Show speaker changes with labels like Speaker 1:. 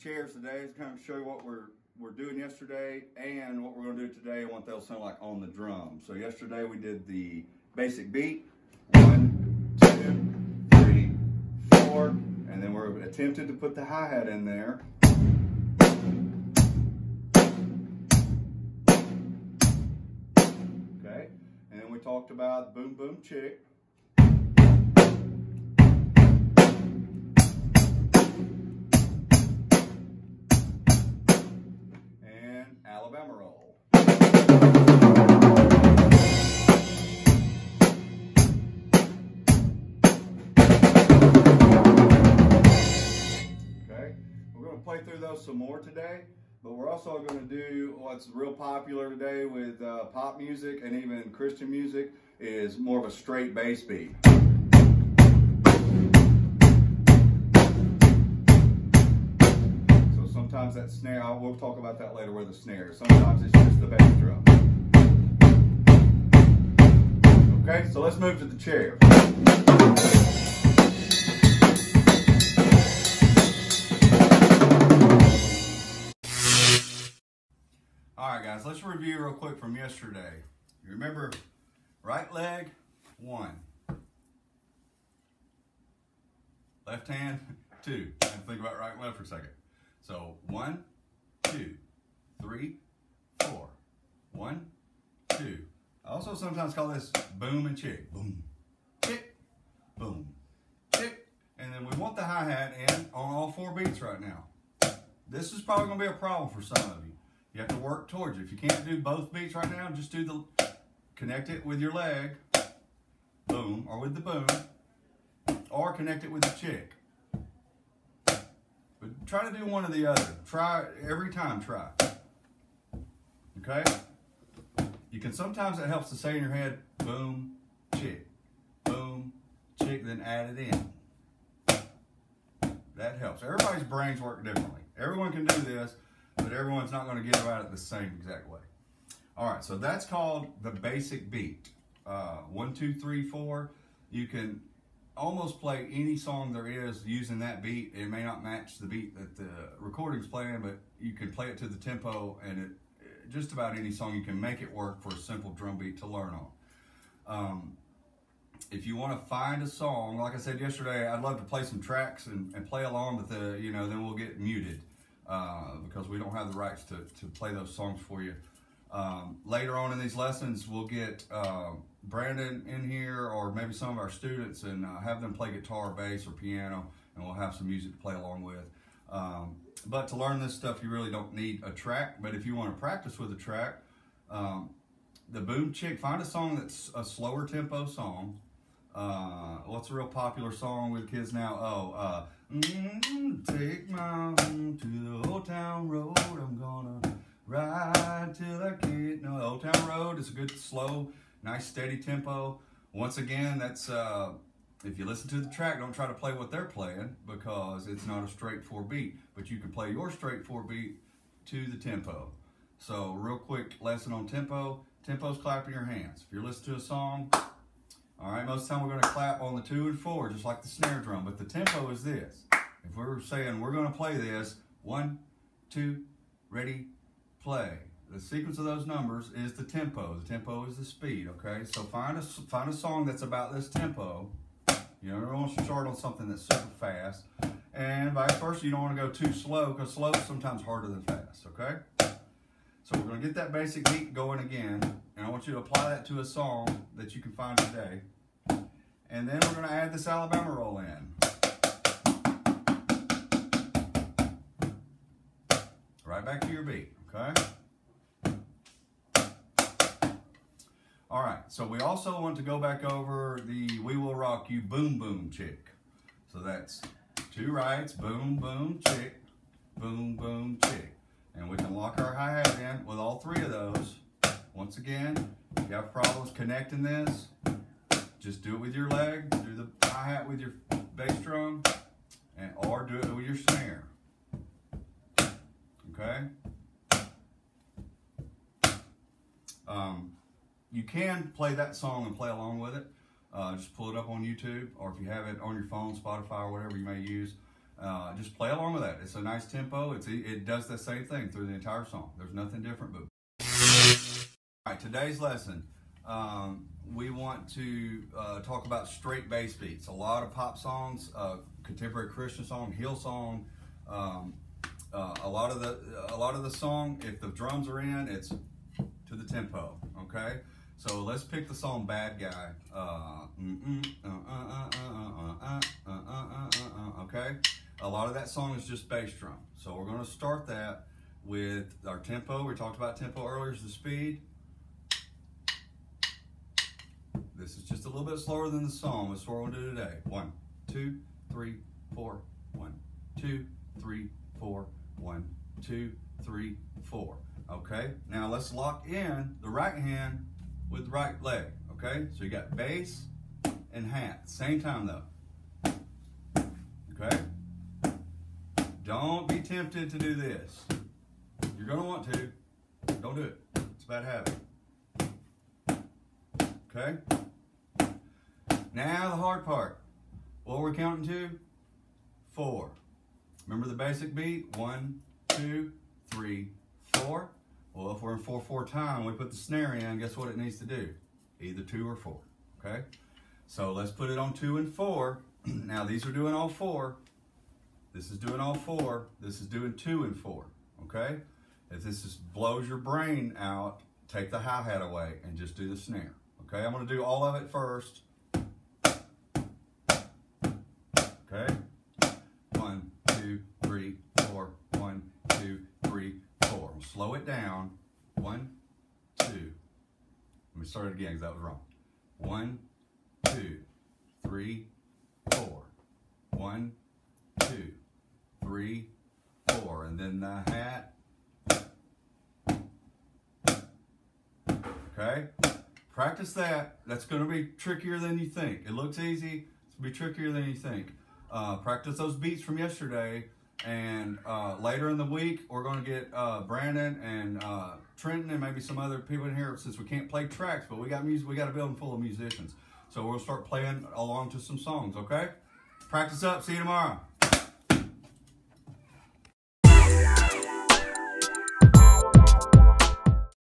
Speaker 1: chairs today is kind of show you what we're we're doing yesterday and what we're going to do today and what they'll sound like on the drum. So yesterday we did the basic beat, one, two, three, four, and then we're attempted to put the hi-hat in there. Okay, and then we talked about boom boom chick. We're also going to do what's real popular today with uh, pop music and even Christian music is more of a straight bass beat. So sometimes that snare, we'll talk about that later where the snare. Sometimes it's just the bass drum. Okay, so let's move to the chair. Guys, let's review real quick from yesterday. You remember right leg, one. Left hand, two. I think about right and left for a second. So one, two, three, four. One, two. I also sometimes call this boom and chick. Boom, chick, boom, chick. And then we want the hi-hat in on all four beats right now. This is probably gonna be a problem for some of you. You have to work towards it. If you can't do both beats right now, just do the, connect it with your leg, boom, or with the boom, or connect it with the chick. But try to do one or the other. Try, every time try. Okay? You can, sometimes it helps to say in your head, boom, chick, boom, chick, then add it in. That helps. Everybody's brains work differently. Everyone can do this, but everyone's not going to get about it the same exact way. All right, so that's called the basic beat. Uh, one, two, three, four. You can almost play any song there is using that beat. It may not match the beat that the recording's playing, but you can play it to the tempo, and it just about any song you can make it work for a simple drum beat to learn on. Um, if you want to find a song, like I said yesterday, I'd love to play some tracks and, and play along, but the you know then we'll get muted uh, because we don't have the rights to, to play those songs for you. Um, later on in these lessons, we'll get uh, Brandon in here or maybe some of our students and uh, have them play guitar, bass, or piano, and we'll have some music to play along with. Um, but to learn this stuff, you really don't need a track. But if you want to practice with a track, um, the Boom Chick, find a song that's a slower tempo song. Uh, what's a real popular song with kids now? Oh, uh, mm, take my home to the old town road. I'm gonna ride till I can't. No, Old Town Road is a good, slow, nice, steady tempo. Once again, that's uh, if you listen to the track, don't try to play what they're playing because it's not a straight four beat. But you can play your straight four beat to the tempo. So, real quick lesson on tempo. Tempo's clapping your hands. If you're listening to a song, all right, most of the time we're going to clap on the two and four, just like the snare drum. But the tempo is this. If we're saying we're going to play this, one, two, ready, play. The sequence of those numbers is the tempo. The tempo is the speed, okay? So find a, find a song that's about this tempo. You don't want to start on something that's super fast. And vice versa, you don't want to go too slow because slow is sometimes harder than fast, okay? So we're going to get that basic beat going again. Want you to apply that to a song that you can find today. And then we're going to add this Alabama roll in. Right back to your beat, okay? All right, so we also want to go back over the We Will Rock You Boom Boom Chick. So that's two rights, boom, boom, chick, boom, boom, chick. And we can lock our hi-hat in with all three of those. Once again, if you have problems connecting this, just do it with your leg, do the hi-hat with your bass drum, and or do it with your snare. Okay? Um, you can play that song and play along with it. Uh, just pull it up on YouTube, or if you have it on your phone, Spotify, or whatever you may use. Uh, just play along with that. It's a nice tempo. It's it does the same thing through the entire song. There's nothing different. But all right, today's lesson. Um, we want to uh, talk about straight bass beats. A lot of pop songs, uh, contemporary Christian song, Hillsong. Um, uh, a lot of the a lot of the song, if the drums are in, it's to the tempo. Okay, so let's pick the song "Bad Guy." Okay, a lot of that song is just bass drum. So we're going to start that with our tempo. We talked about tempo earlier, is the speed. This is just a little bit slower than the song. That's what to do today. One, two, three, four. One, two, three, four. One, two, three, four. Okay, now let's lock in the right hand with the right leg. Okay, so you got bass and hat. Same time though. Okay, don't be tempted to do this. You're going to want to. Don't do it. It's a bad habit. Okay? Now the hard part. What we're we counting to? Four. Remember the basic beat? One, two, three, four. Well, if we're in 4-4 time, we put the snare in, guess what it needs to do? Either two or four, okay? So let's put it on two and four. now these are doing all four. This is doing all four. This is doing two and four, okay? If this just blows your brain out, take the hi-hat away and just do the snare, okay? I'm gonna do all of it first. Okay? One, two, three, four. One, two, three, four. We'll slow it down. One, two. Let me start it again because that was wrong. One, two, three, four. One, two, three, four. And then the hat. Okay? Practice that. That's going to be trickier than you think. It looks easy. It's going to be trickier than you think. Uh, practice those beats from yesterday. And uh, later in the week, we're going to get uh, Brandon and uh, Trenton and maybe some other people in here since we can't play tracks, but we got music. We got a building full of musicians. So we'll start playing along to some songs, okay? Practice up. See you tomorrow.